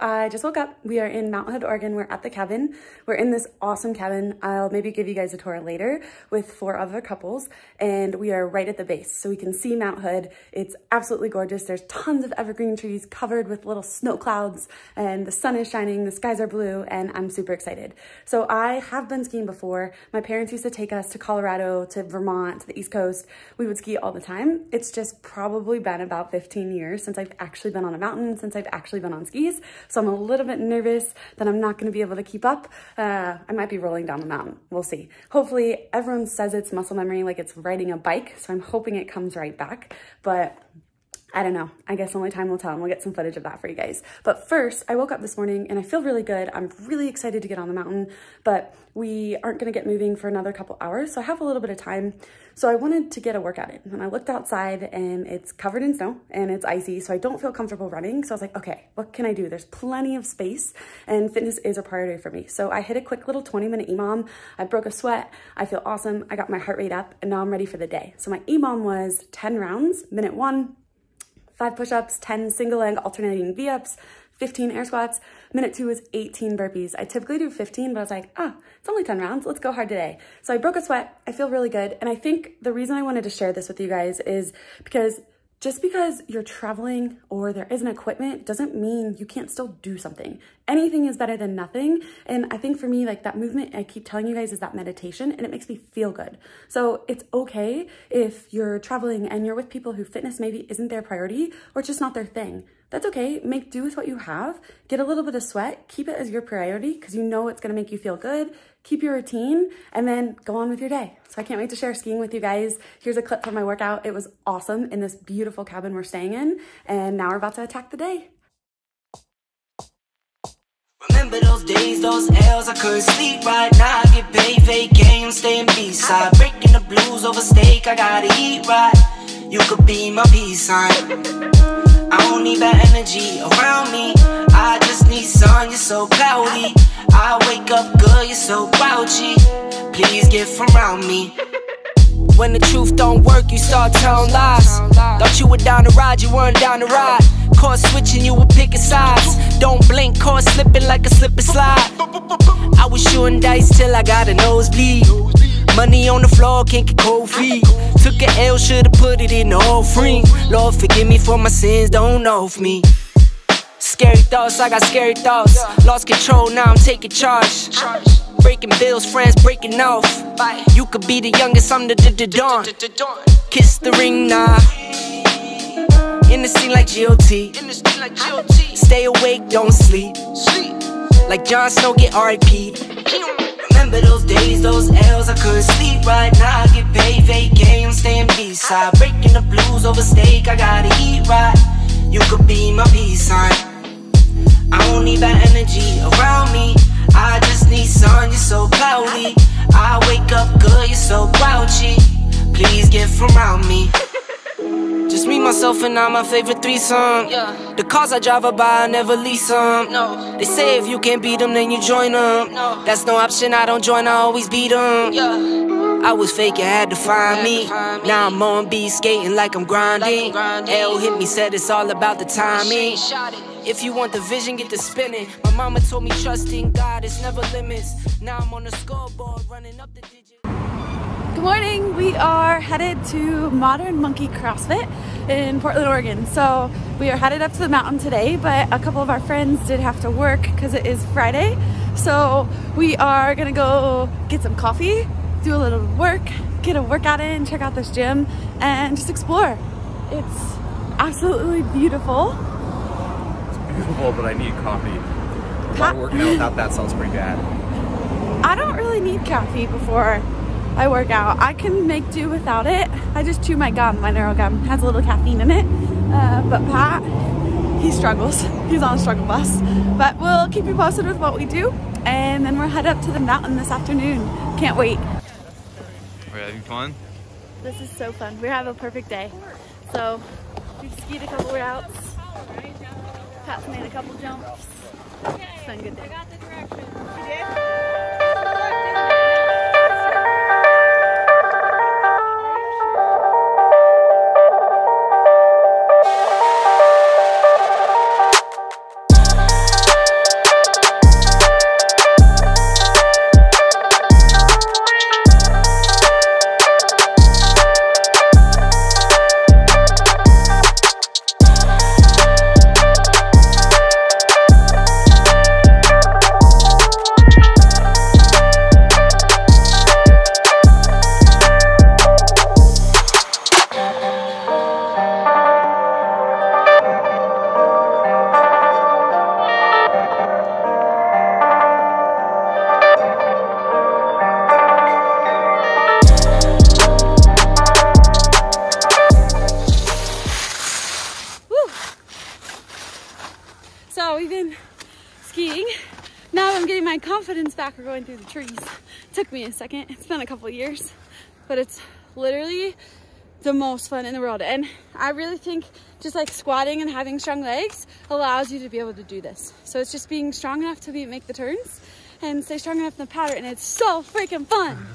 I just woke up. We are in Mount Hood, Oregon. We're at the cabin. We're in this awesome cabin. I'll maybe give you guys a tour later with four other couples. And we are right at the base. So we can see Mount Hood. It's absolutely gorgeous. There's tons of evergreen trees covered with little snow clouds and the sun is shining, the skies are blue, and I'm super excited. So I have been skiing before. My parents used to take us to Colorado, to Vermont, to the East Coast. We would ski all the time. It's just probably been about 15 years since I've actually been on a mountain, since I've actually been on skis. So I'm a little bit nervous that I'm not gonna be able to keep up. Uh, I might be rolling down the mountain, we'll see. Hopefully everyone says it's muscle memory like it's riding a bike. So I'm hoping it comes right back, but I don't know. I guess only time will tell and we'll get some footage of that for you guys. But first, I woke up this morning and I feel really good. I'm really excited to get on the mountain, but we aren't gonna get moving for another couple hours. So I have a little bit of time. So I wanted to get a workout in and I looked outside and it's covered in snow and it's icy. So I don't feel comfortable running. So I was like, okay, what can I do? There's plenty of space and fitness is a priority for me. So I hit a quick little 20 minute EMOM. I broke a sweat. I feel awesome. I got my heart rate up and now I'm ready for the day. So my EMOM was 10 rounds, minute one, five push-ups, 10 single leg alternating V-ups, 15 air squats. Minute two was 18 burpees. I typically do 15, but I was like, ah, oh, it's only 10 rounds. Let's go hard today. So I broke a sweat. I feel really good. And I think the reason I wanted to share this with you guys is because just because you're traveling or there isn't equipment doesn't mean you can't still do something. Anything is better than nothing. And I think for me, like that movement, I keep telling you guys is that meditation and it makes me feel good. So it's okay if you're traveling and you're with people who fitness maybe isn't their priority or it's just not their thing that's okay. Make do with what you have. Get a little bit of sweat. Keep it as your priority because you know it's going to make you feel good. Keep your routine and then go on with your day. So I can't wait to share skiing with you guys. Here's a clip from my workout. It was awesome in this beautiful cabin we're staying in. And now we're about to attack the day. Remember those days, those L's, I couldn't sleep right now. I get paid, fake game, staying B-side. Breaking the blues over steak, I gotta eat right. You could be my peace sign. I don't need bad energy around me. I just need sun, you're so cloudy. I wake up good, you're so grouchy. Please get from around me. When the truth don't work, you start telling lies. Thought you were down to ride, you weren't down to ride. Caught switching, you were picking sides. Don't blink, caught slipping like a slip and slide. I was shooting dice till I got a nosebleed. Money on the floor, can't get cold feet. Took a L, should've put it in the offering. Lord, forgive me for my sins, don't know of me. Scary thoughts, I got scary thoughts. Lost control, now I'm taking charge. Breaking bills, friends breaking off. You could be the youngest, I'm the, the, the dawn. Kiss the ring, nah. In the scene like GOT. Stay awake, don't sleep. Like Jon Snow, get RIP. Remember those days, those L's, I couldn't sleep right now. I get paid, vacay, I'm staying B-side. Breaking the blues over steak, I gotta eat right. You could be my peace sign. I don't need that energy around me. I just need sun, you're so cloudy. I wake up good, you're so grouchy. Please get from around me. Just me, myself, and I, my favorite threesome. Yeah. The cars I drive by, I never lease them. No. They say if you can't beat them, then you join them. No. That's no option, I don't join, I always beat them. Yeah. I was fake, you had to find, me. To. Now I'm on beat, skating like I'm grinding. Like I'm grinding. L hit me, said it's all about the timing. If you want the vision, get the spinning. My mama told me trust in God, it's never limits. Now I'm on the scoreboard, running up the Good morning. We are headed to Modern Monkey CrossFit in Portland, Oregon. So we are headed up to the mountain today, but a couple of our friends did have to work because it is Friday. So we are gonna go get some coffee, do a little work, get a workout in, check out this gym, and just explore. It's absolutely beautiful. It's beautiful, but I need coffee. Not working out without that sounds pretty bad. I don't really need coffee before I work out. I can make do without it. I just chew my gum. My NeuroGum has a little caffeine in it. Uh, but Pat, he struggles. He's on a struggle bus. But we'll keep you posted with what we do. And then we'll head up to the mountain this afternoon. Can't wait. Are you having fun? This is so fun. We have a perfect day. So we've skied a couple routes. Pat's made a couple jumps. It's been a good day. I'm getting my confidence back. We're going through the trees. took me a second. It's been a couple years, but it's literally the most fun in the world. And I really think just like squatting and having strong legs allows you to be able to do this. So it's just being strong enough to be, make the turns and stay strong enough in the powder. And it's so freaking fun.